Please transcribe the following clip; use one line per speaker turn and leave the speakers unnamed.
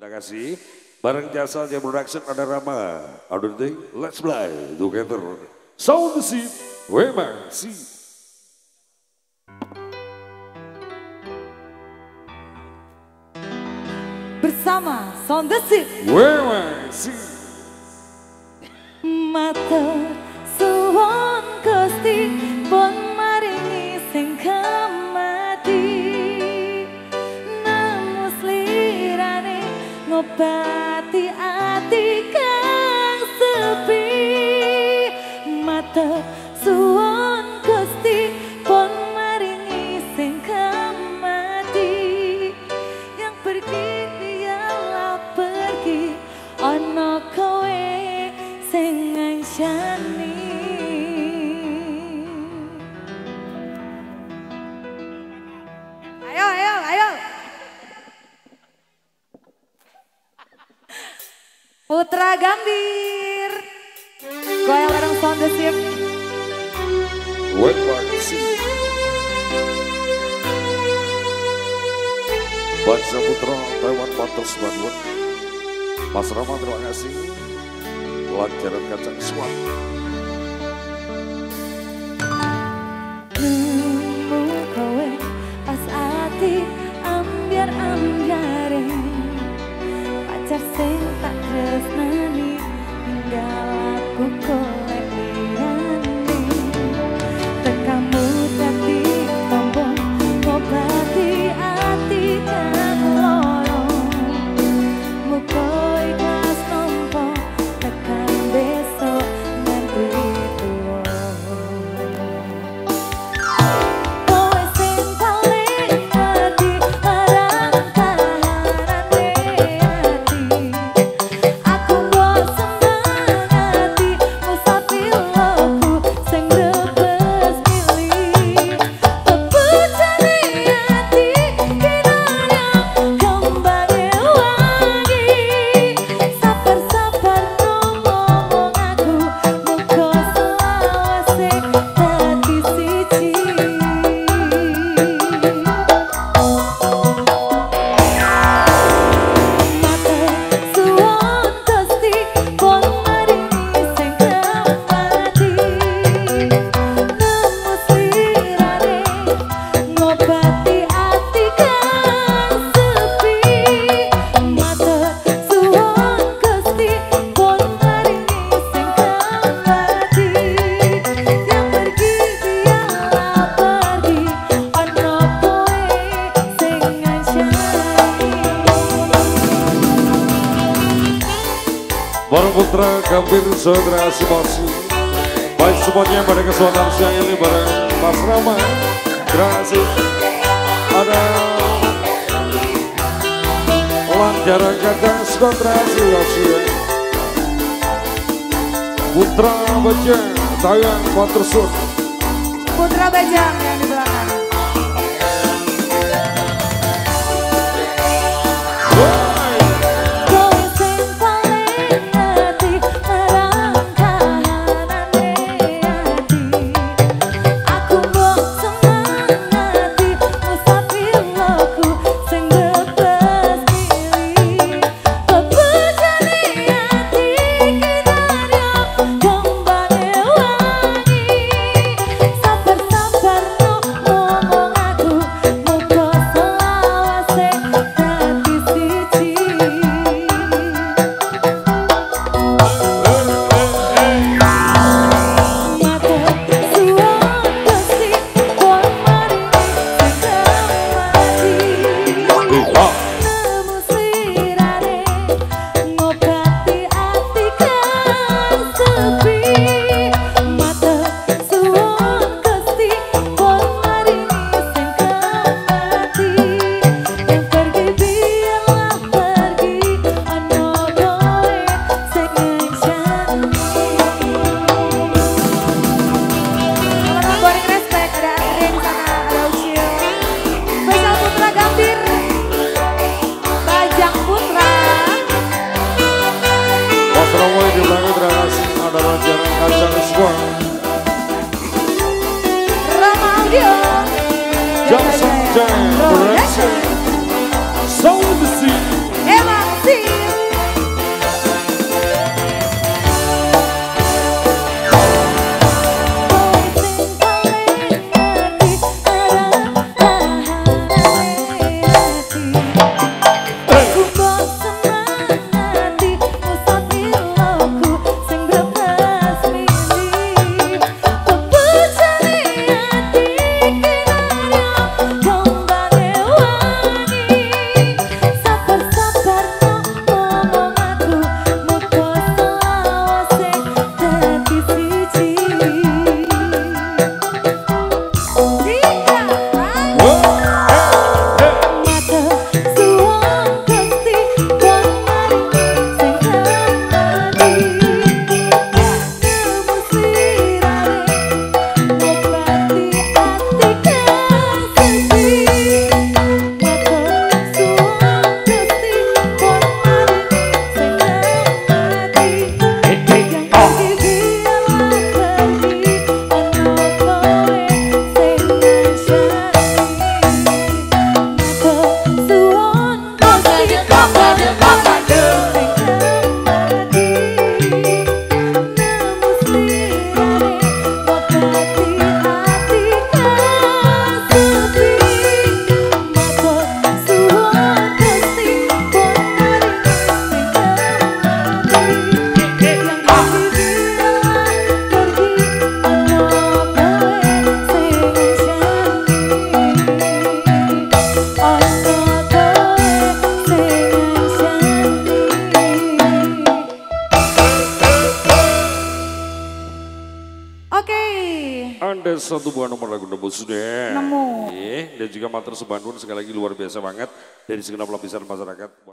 Terima kasih. Bareng jasa Jam Production ada Rama. Aduh deh, let's play together. Sound the seat, Wema, see.
Bersama Sound the Seat.
Wema, see.
Mata suwon Gusti Gambir Goyang bareng sound the ship.
Baca Putra, Taiwan Pantas Bandung. Mas Rama terima kasih. Lancaran kacang suat. Putra Gambir Saudara Simasi. Baik semuanya pada kesempatan siang ini bareng Mas Rama. Terima kasih. Ada Lancaran Kacang terima kasih. Putra Baja, Tayang Watersud.
Putra Bajang yang di belakang.
Anda satu buah nomor lagu nemu sudah.
Nemu.
Eh, dan juga matur sebandun sekali lagi luar biasa banget dari segenap lapisan masyarakat.